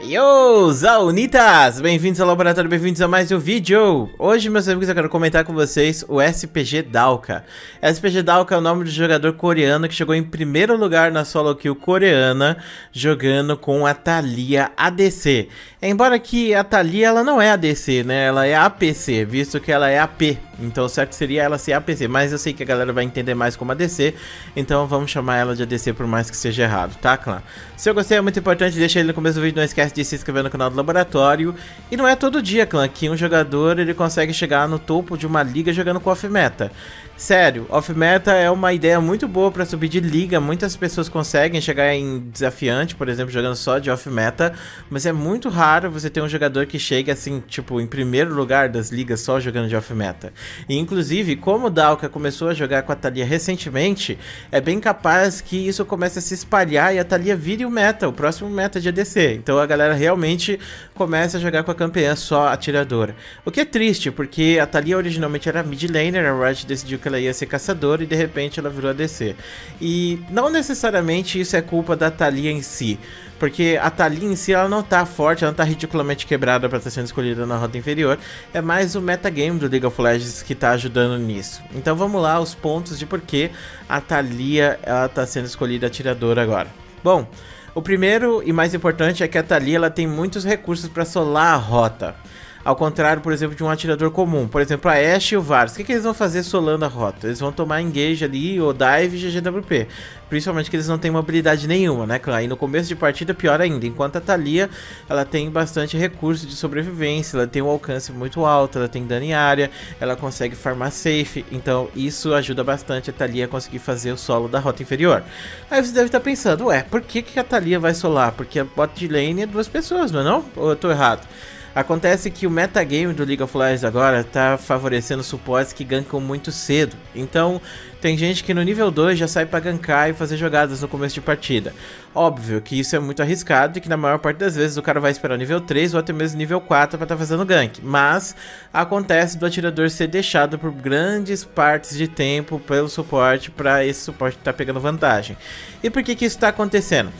Yo, Zaunitas! Bem-vindos ao laboratório, bem-vindos a mais um vídeo! Hoje, meus amigos, eu quero comentar com vocês o SPG Dalka. SPG Dalka é o nome do jogador coreano que chegou em primeiro lugar na solo kill coreana, jogando com a Thalia ADC. Embora que a Thalia ela não é ADC, né? Ela é APC, visto que ela é AP. Então certo seria ela ser APC, mas eu sei que a galera vai entender mais como ADC, então vamos chamar ela de ADC por mais que seja errado, tá, clã? Se eu gostei é muito importante, deixa ele no começo do vídeo, não esquece de se inscrever no canal do laboratório. E não é todo dia, clã, que um jogador ele consegue chegar no topo de uma liga jogando com off-meta. Sério, off-meta é uma ideia muito boa para subir de liga. Muitas pessoas conseguem chegar em desafiante, por exemplo, jogando só de off-meta, mas é muito raro você ter um jogador que chegue assim, tipo, em primeiro lugar das ligas só jogando de off-meta. E inclusive, como o Dalka começou a jogar com a Thalia recentemente, é bem capaz que isso comece a se espalhar e a Thalia vire o meta, o próximo meta de ADC. Então a galera realmente começa a jogar com a campeã só atiradora. O que é triste, porque a Thalia originalmente era mid laner, a Riot decidiu que ela ia ser caçadora e de repente ela virou ADC. E não necessariamente isso é culpa da Thalia em si, porque a Thalia em si ela não tá forte, ela não tá ridiculamente quebrada para estar sendo escolhida na rota inferior, é mais o metagame do League of Legends que tá ajudando nisso. Então vamos lá os pontos de por que a Thalia ela tá sendo escolhida atiradora agora. Bom, o primeiro e mais importante é que a Thalia ela tem muitos recursos para solar a rota. Ao contrário, por exemplo, de um atirador comum. Por exemplo, a Ashe e o Varus. O que, que eles vão fazer solando a rota? Eles vão tomar engage ali, ou dive e GGWP. Principalmente que eles não têm mobilidade nenhuma, né, Aí no começo de partida, pior ainda. Enquanto a Thalia, ela tem bastante recurso de sobrevivência, ela tem um alcance muito alto, ela tem dano em área, ela consegue farmar safe. Então isso ajuda bastante a Thalia a conseguir fazer o solo da rota inferior. Aí você deve estar pensando, ué, por que, que a Thalia vai solar? Porque a bot lane é duas pessoas, não é não? Ou eu tô errado? Acontece que o metagame do League of Legends agora está favorecendo suportes que gankam muito cedo. Então, tem gente que no nível 2 já sai para gankar e fazer jogadas no começo de partida. Óbvio que isso é muito arriscado e que na maior parte das vezes o cara vai esperar o nível 3 ou até mesmo nível 4 para estar tá fazendo gank. Mas acontece do atirador ser deixado por grandes partes de tempo pelo suporte para esse suporte estar tá pegando vantagem. E por que que isso está acontecendo?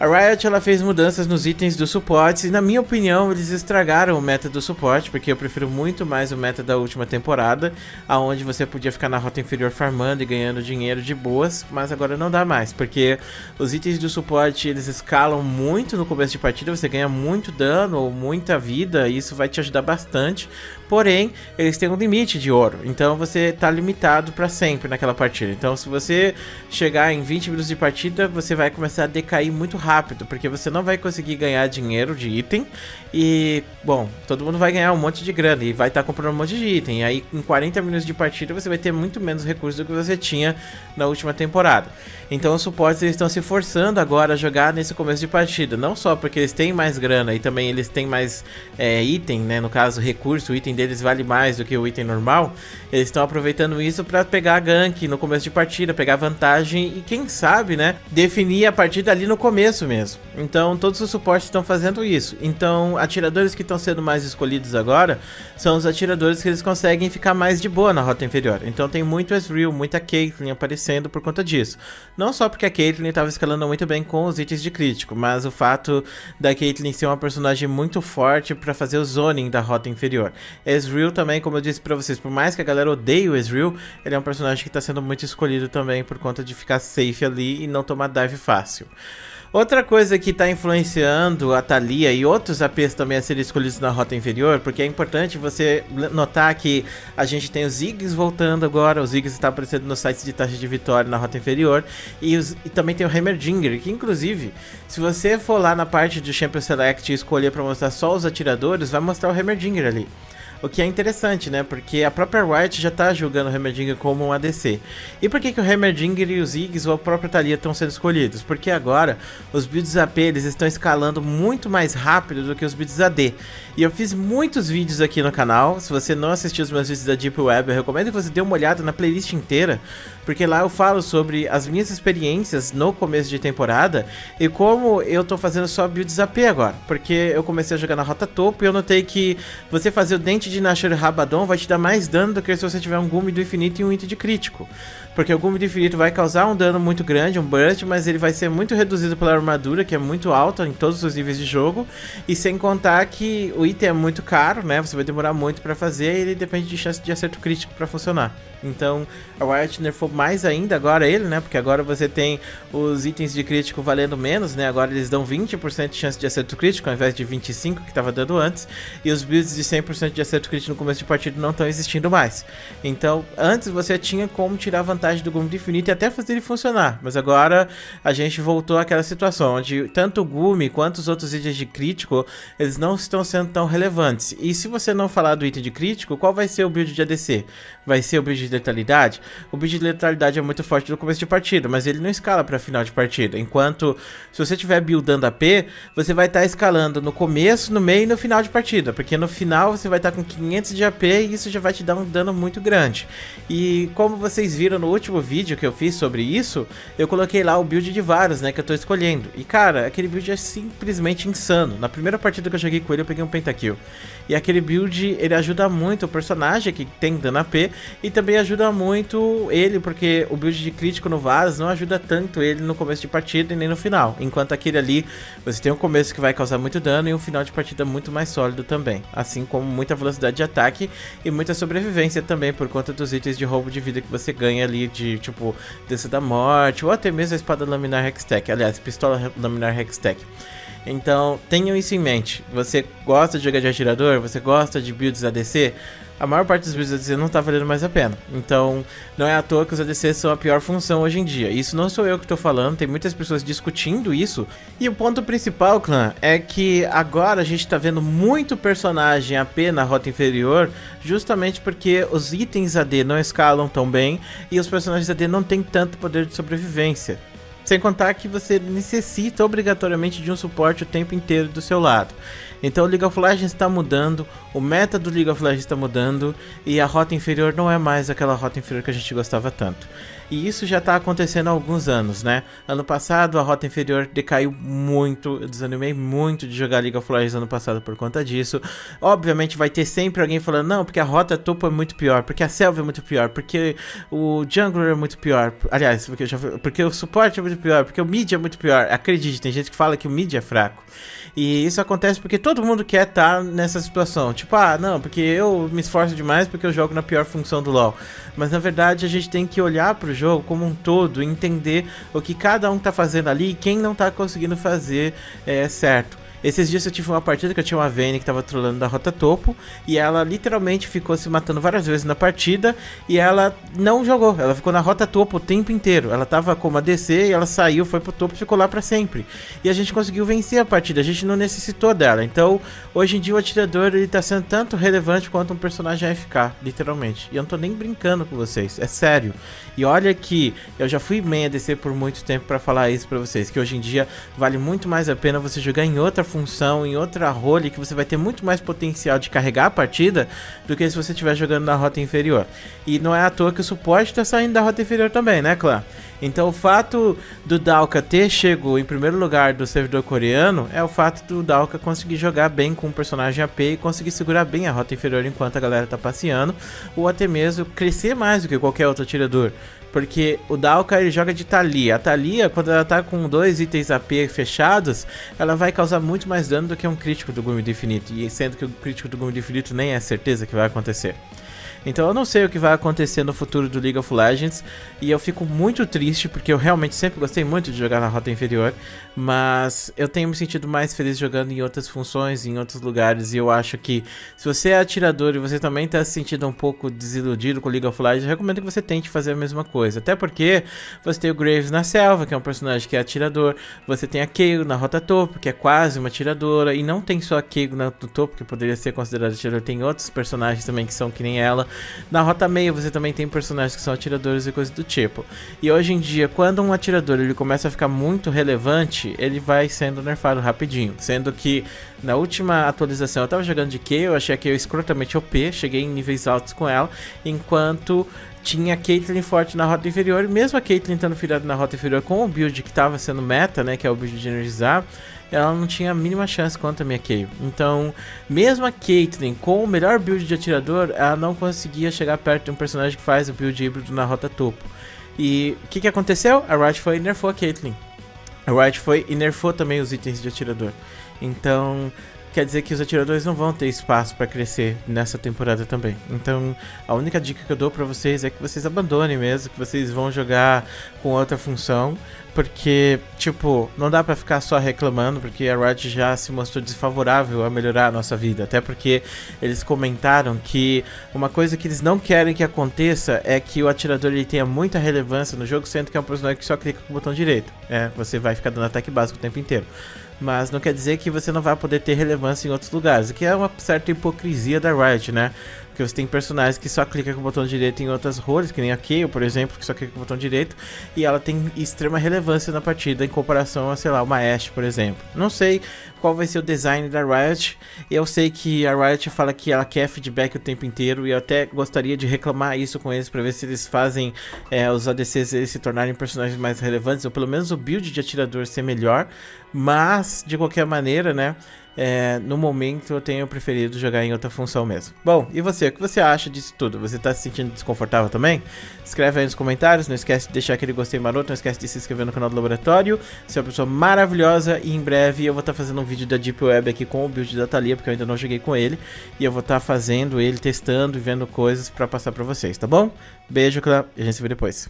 A Riot ela fez mudanças nos itens dos suportes e na minha opinião eles estragaram o meta do suporte, porque eu prefiro muito mais o meta da última temporada, aonde você podia ficar na rota inferior farmando e ganhando dinheiro de boas, mas agora não dá mais, porque os itens do suporte eles escalam muito no começo de partida, você ganha muito dano ou muita vida e isso vai te ajudar bastante, porém eles têm um limite de ouro, então você está limitado para sempre naquela partida. Então se você chegar em 20 minutos de partida, você vai começar a decair muito rápido porque você não vai conseguir ganhar dinheiro de item e, bom, todo mundo vai ganhar um monte de grana e vai estar tá comprando um monte de item. E aí, em 40 minutos de partida, você vai ter muito menos recursos do que você tinha na última temporada. Então, os suportes eles estão se forçando agora a jogar nesse começo de partida. Não só porque eles têm mais grana e também eles têm mais é, item, né? No caso, recurso, item deles vale mais do que o item normal. Eles estão aproveitando isso para pegar gank no começo de partida, pegar vantagem e, quem sabe, né? Definir a partida ali no começo mesmo. Então, todos os suportes estão fazendo isso. Então, atiradores que estão sendo mais escolhidos agora são os atiradores que eles conseguem ficar mais de boa na rota inferior. Então tem muito Ezreal, muita Caitlyn aparecendo por conta disso. Não só porque a Caitlyn estava escalando muito bem com os itens de crítico, mas o fato da Caitlyn ser uma personagem muito forte para fazer o zoning da rota inferior. Ezreal também, como eu disse para vocês, por mais que a galera odeie o Ezreal, ele é um personagem que está sendo muito escolhido também por conta de ficar safe ali e não tomar dive fácil. Outra coisa que está influenciando a Thalia e outros APs também a serem escolhidos na rota inferior, porque é importante você notar que a gente tem os Ziggs voltando agora, os Ziggs está aparecendo nos sites de taxa de vitória na rota inferior, e, os, e também tem o Heimerdinger, que inclusive, se você for lá na parte do Champion Select e escolher para mostrar só os atiradores, vai mostrar o Heimerdinger ali. O que é interessante, né? Porque a própria Riot já tá julgando o Heimerdinger como um ADC. E por que, que o Heimerdinger e os Ziggs ou a própria Thalia estão sendo escolhidos? Porque agora os builds AP eles estão escalando muito mais rápido do que os builds AD. E eu fiz muitos vídeos aqui no canal. Se você não assistiu os meus vídeos da Deep Web, eu recomendo que você dê uma olhada na playlist inteira. Porque lá eu falo sobre as minhas experiências no começo de temporada e como eu tô fazendo só builds AP agora. Porque eu comecei a jogar na rota topo e eu notei que você fazer o dente de Nashor Rabadon vai te dar mais dano do que se você tiver um Gume do Infinito e um item de crítico. Porque o Gume do Infinito vai causar um dano muito grande, um burst, mas ele vai ser muito reduzido pela armadura, que é muito alta em todos os níveis de jogo, e sem contar que o item é muito caro, né? Você vai demorar muito para fazer e ele depende de chance de acerto crítico para funcionar. Então, a Riot nerfou mais ainda agora ele, né? Porque agora você tem os itens de crítico valendo menos, né? Agora eles dão 20% de chance de acerto crítico ao invés de 25 que estava dando antes, e os builds de 100% de acerto crítico no começo de partida não estão existindo mais. Então, antes você tinha como tirar vantagem do Gume do Infinito e até fazer ele funcionar, mas agora a gente voltou àquela situação onde tanto o Gume quanto os outros itens de crítico, eles não estão sendo tão relevantes. E se você não falar do item de crítico, qual vai ser o build de ADC? Vai ser o build de letalidade? O build de letalidade é muito forte no começo de partida, mas ele não escala para final de partida. Enquanto se você estiver buildando AP, você vai estar tá escalando no começo, no meio e no final de partida, porque no final você vai estar tá com 500 de AP e isso já vai te dar um dano muito grande. E como vocês viram no último vídeo que eu fiz sobre isso, eu coloquei lá o build de vários, né, que eu tô escolhendo. E cara, aquele build é simplesmente insano. Na primeira partida que eu joguei com ele, eu peguei um pentakill. E aquele build, ele ajuda muito o personagem que tem dano AP e também ajuda muito ele, porque o build de crítico no Vaz não ajuda tanto ele no começo de partida e nem no final. Enquanto aquele ali, você tem um começo que vai causar muito dano e um final de partida muito mais sólido também. Assim como muita velocidade de ataque e muita sobrevivência também, por conta dos itens de roubo de vida que você ganha ali, de tipo, descer da morte, ou até mesmo a espada laminar Hextech. Aliás, pistola laminar Hextech. Então, tenham isso em mente. Você gosta de jogar de atirador? Você gosta de builds ADC? A maior parte dos builds ADC não tá valendo mais a pena. Então, não é à toa que os ADCs são a pior função hoje em dia. Isso não sou eu que tô falando, tem muitas pessoas discutindo isso. E o ponto principal, clã, é que agora a gente tá vendo muito personagem AP na rota inferior, justamente porque os itens AD não escalam tão bem e os personagens AD não têm tanto poder de sobrevivência. Sem contar que você necessita obrigatoriamente de um suporte o tempo inteiro do seu lado. Então o League of Legends está mudando, o meta do League of Legends está mudando e a rota inferior não é mais aquela rota inferior que a gente gostava tanto. E isso já está acontecendo há alguns anos, né? Ano passado a rota inferior decaiu muito, eu desanimei muito de jogar League of Legends ano passado por conta disso. Obviamente vai ter sempre alguém falando, não, porque a rota topo é muito pior, porque a selva é muito pior, porque o jungler é muito pior. Aliás, porque, já, porque o suporte é muito pior, porque o mid é muito pior. Acredite, tem gente que fala que o mid é fraco. E isso acontece porque todo mundo quer estar tá nessa situação. Tipo, ah, não, porque eu me esforço demais porque eu jogo na pior função do LoL. Mas na verdade a gente tem que olhar pro jogo como um todo, entender o que cada um tá fazendo ali e quem não tá conseguindo fazer é, certo. Esses dias eu tive uma partida que eu tinha uma Vayne que tava trolando da rota topo e ela literalmente ficou se matando várias vezes na partida e ela não jogou, ela ficou na rota topo o tempo inteiro. Ela tava como a DC e ela saiu, foi pro topo e ficou lá para sempre. E a gente conseguiu vencer a partida, a gente não necessitou dela. Então, hoje em dia o atirador ele tá sendo tanto relevante quanto um personagem AFK, literalmente. E eu não tô nem brincando com vocês, é sério. E olha que eu já fui main ADC por muito tempo para falar isso para vocês, que hoje em dia vale muito mais a pena você jogar em outra função, em outra role, que você vai ter muito mais potencial de carregar a partida do que se você estiver jogando na rota inferior. E não é à toa que o suporte está saindo da rota inferior também, né, clã? Então o fato do Dalka ter chegado em primeiro lugar do servidor coreano é o fato do Dalka conseguir jogar bem com o personagem AP e conseguir segurar bem a rota inferior enquanto a galera tá passeando, ou até mesmo crescer mais do que qualquer outro atirador. Porque o Dalka ele joga de Thalia. A Thalia, quando ela tá com dois itens AP fechados, ela vai causar muito mais dano do que um crítico do Gume do Infinito. E sendo que o crítico do Gume do Infinito nem é certeza que vai acontecer. Então eu não sei o que vai acontecer no futuro do League of Legends e eu fico muito triste porque eu realmente sempre gostei muito de jogar na rota inferior, mas eu tenho me sentido mais feliz jogando em outras funções, em outros lugares e eu acho que se você é atirador e você também está se sentindo um pouco desiludido com League of Legends, eu recomendo que você tente fazer a mesma coisa, até porque você tem o Graves na selva, que é um personagem que é atirador, você tem a Keio na rota topo, que é quase uma atiradora, e não tem só a Keio no topo, que poderia ser considerada atiradora, tem outros personagens também que são que nem ela, na rota meia você também tem personagens que são atiradores e coisas do tipo. E hoje em dia, quando um atirador ele começa a ficar muito relevante, ele vai sendo nerfado rapidinho. Sendo que na última atualização eu tava jogando de Q, eu achei que eu escrotamente OP, cheguei em níveis altos com ela, enquanto tinha a Caitlyn forte na rota inferior, e mesmo a Caitlyn estando filhada na rota inferior com o build que estava sendo meta, né, que é o build de energizar, ela não tinha a mínima chance contra a minha Kayle. Então, mesmo a Caitlyn com o melhor build de atirador, ela não conseguia chegar perto de um personagem que faz o build híbrido na rota topo. E o que, que aconteceu? A Riot foi e nerfou a Caitlyn. A Riot foi e nerfou também os itens de atirador. Então, quer dizer que os atiradores não vão ter espaço para crescer nessa temporada também. Então, a única dica que eu dou para vocês é que vocês abandonem mesmo, que vocês vão jogar com outra função, porque, tipo, não dá para ficar só reclamando, porque a Riot já se mostrou desfavorável a melhorar a nossa vida, até porque eles comentaram que uma coisa que eles não querem que aconteça é que o atirador ele tenha muita relevância no jogo, sendo que é um personagem que só clica com o botão direito. É, você vai ficar dando ataque básico o tempo inteiro mas não quer dizer que você não vai poder ter relevância em outros lugares, o que é uma certa hipocrisia da Riot, né? Porque você tem personagens que só clica com o botão direito em outras roles, que nem a Kayle, por exemplo, que só clica com o botão direito, e ela tem extrema relevância na partida em comparação a, sei lá, uma Ashe, por exemplo. Não sei qual vai ser o design da Riot, eu sei que a Riot fala que ela quer feedback o tempo inteiro, e eu até gostaria de reclamar isso com eles, para ver se eles fazem é, os ADCs eles se tornarem personagens mais relevantes, ou pelo menos o build de atirador ser melhor, mas, de qualquer maneira, né, é, no momento eu tenho preferido jogar em outra função mesmo. Bom, e você? O que você acha disso tudo? Você está se sentindo desconfortável também? Escreve aí nos comentários, não esquece de deixar aquele gostei maroto, não esquece de se inscrever no canal do Laboratório. Você é uma pessoa maravilhosa e em breve eu vou estar tá fazendo um vídeo da Deep Web aqui com o build da Thalia, porque eu ainda não joguei com ele. E eu vou estar tá fazendo ele, testando e vendo coisas para passar para vocês, tá bom? Beijo, e a gente se vê depois.